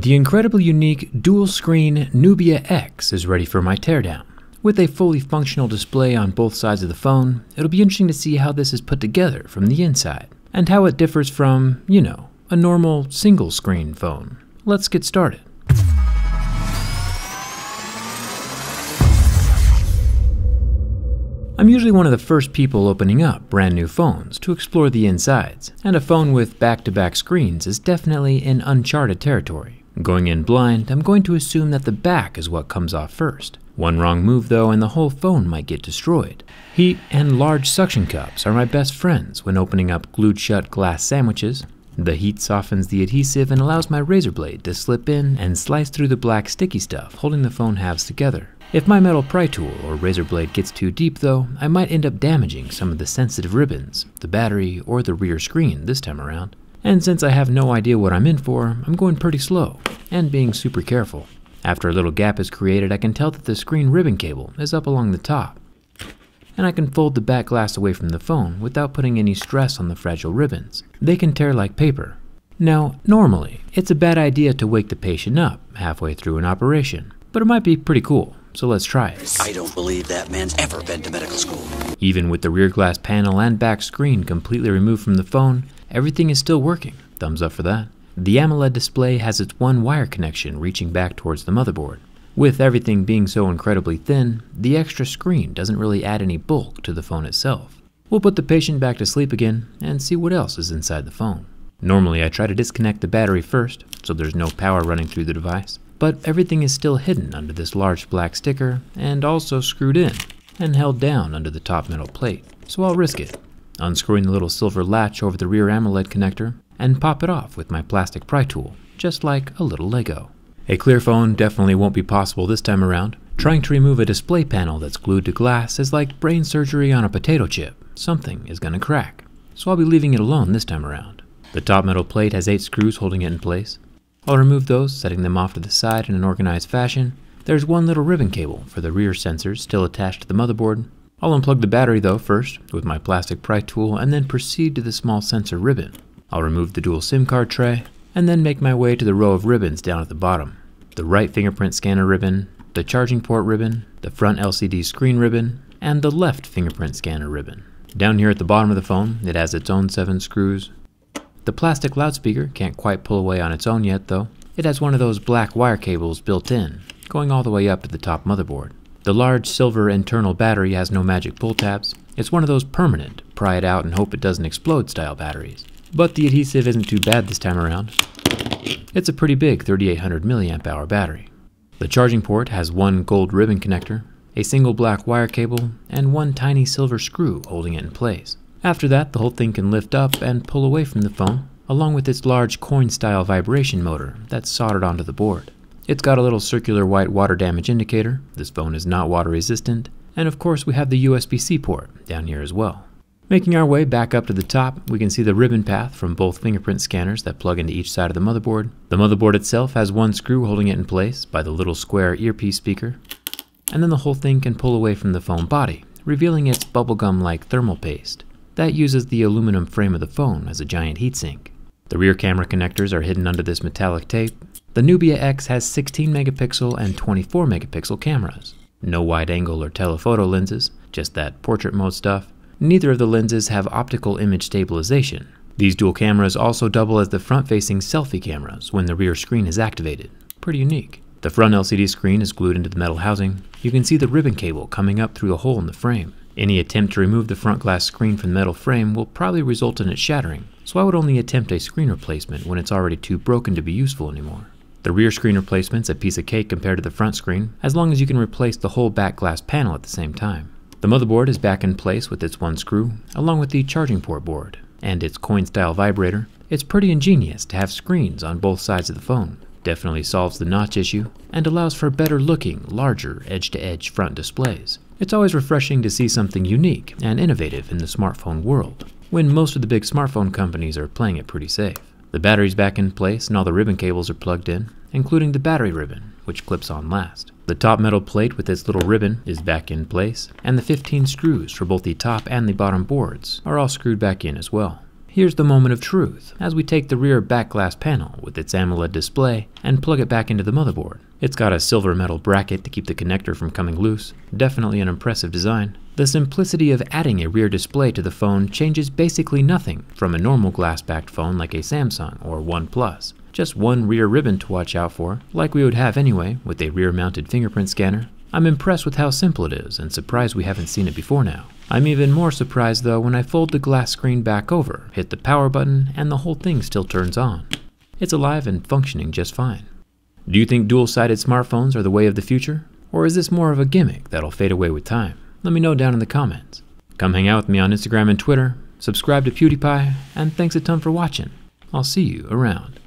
The incredibly unique dual screen Nubia X is ready for my teardown. With a fully functional display on both sides of the phone, it'll be interesting to see how this is put together from the inside, and how it differs from, you know, a normal single screen phone. Let's get started. I'm usually one of the first people opening up brand new phones to explore the insides, and a phone with back to back screens is definitely in uncharted territory. Going in blind, I'm going to assume that the back is what comes off first. One wrong move though, and the whole phone might get destroyed. Heat and large suction cups are my best friends when opening up glued shut glass sandwiches. The heat softens the adhesive and allows my razor blade to slip in and slice through the black sticky stuff holding the phone halves together. If my metal pry tool or razor blade gets too deep though, I might end up damaging some of the sensitive ribbons, the battery, or the rear screen this time around. And since I have no idea what I'm in for, I'm going pretty slow and being super careful. After a little gap is created, I can tell that the screen ribbon cable is up along the top. And I can fold the back glass away from the phone without putting any stress on the fragile ribbons. They can tear like paper. Now, normally, it's a bad idea to wake the patient up halfway through an operation, but it might be pretty cool so let's try it. I don't believe that man's ever been to medical school. Even with the rear glass panel and back screen completely removed from the phone, everything is still working. Thumbs up for that. The AMOLED display has its one wire connection reaching back towards the motherboard. With everything being so incredibly thin, the extra screen doesn't really add any bulk to the phone itself. We'll put the patient back to sleep again and see what else is inside the phone. Normally I try to disconnect the battery first, so there's no power running through the device but everything is still hidden under this large black sticker and also screwed in and held down under the top metal plate, so I'll risk it, unscrewing the little silver latch over the rear AMOLED connector and pop it off with my plastic pry tool, just like a little Lego. A clear phone definitely won't be possible this time around. Trying to remove a display panel that's glued to glass is like brain surgery on a potato chip. Something is to crack. So I'll be leaving it alone this time around. The top metal plate has 8 screws holding it in place, I'll remove those, setting them off to the side in an organized fashion. There's one little ribbon cable for the rear sensors still attached to the motherboard. I'll unplug the battery though first with my plastic pry tool and then proceed to the small sensor ribbon. I'll remove the dual SIM card tray and then make my way to the row of ribbons down at the bottom. The right fingerprint scanner ribbon, the charging port ribbon, the front LCD screen ribbon, and the left fingerprint scanner ribbon. Down here at the bottom of the phone, it has its own seven screws, the plastic loudspeaker can't quite pull away on its own yet though. It has one of those black wire cables built in, going all the way up to the top motherboard. The large silver internal battery has no magic pull tabs. It's one of those permanent, pry it out and hope it doesn't explode style batteries. But the adhesive isn't too bad this time around. It's a pretty big 3800 mAh battery. The charging port has one gold ribbon connector, a single black wire cable, and one tiny silver screw holding it in place. After that, the whole thing can lift up and pull away from the phone, along with its large coin-style vibration motor that's soldered onto the board. It's got a little circular white water damage indicator, this phone is not water resistant, and of course we have the USB-C port down here as well. Making our way back up to the top, we can see the ribbon path from both fingerprint scanners that plug into each side of the motherboard. The motherboard itself has one screw holding it in place by the little square earpiece speaker, and then the whole thing can pull away from the phone body, revealing its bubblegum-like thermal paste. That uses the aluminum frame of the phone as a giant heatsink. The rear camera connectors are hidden under this metallic tape. The Nubia X has 16 megapixel and 24 megapixel cameras. No wide angle or telephoto lenses, just that portrait mode stuff. Neither of the lenses have optical image stabilization. These dual cameras also double as the front-facing selfie cameras when the rear screen is activated. Pretty unique. The front LCD screen is glued into the metal housing. You can see the ribbon cable coming up through the hole in the frame. Any attempt to remove the front glass screen from the metal frame will probably result in it shattering, so I would only attempt a screen replacement when it's already too broken to be useful anymore. The rear screen replacement's a piece of cake compared to the front screen, as long as you can replace the whole back glass panel at the same time. The motherboard is back in place with its one screw, along with the charging port board, and its coin-style vibrator. It's pretty ingenious to have screens on both sides of the phone. Definitely solves the notch issue, and allows for better looking, larger edge-to-edge -edge front displays. It's always refreshing to see something unique and innovative in the smartphone world, when most of the big smartphone companies are playing it pretty safe. The battery's back in place and all the ribbon cables are plugged in, including the battery ribbon, which clips on last. The top metal plate with its little ribbon is back in place, and the 15 screws for both the top and the bottom boards are all screwed back in as well. Here's the moment of truth as we take the rear back glass panel with its AMOLED display and plug it back into the motherboard. It's got a silver metal bracket to keep the connector from coming loose, definitely an impressive design. The simplicity of adding a rear display to the phone changes basically nothing from a normal glass backed phone like a Samsung or OnePlus. Just one rear ribbon to watch out for, like we would have anyway with a rear mounted fingerprint scanner. I'm impressed with how simple it is and surprised we haven't seen it before now. I'm even more surprised though when I fold the glass screen back over, hit the power button, and the whole thing still turns on. It's alive and functioning just fine. Do you think dual sided smartphones are the way of the future? Or is this more of a gimmick that'll fade away with time? Let me know down in the comments. Come hang out with me on Instagram and Twitter, subscribe to PewDiePie, and thanks a ton for watching. I'll see you around.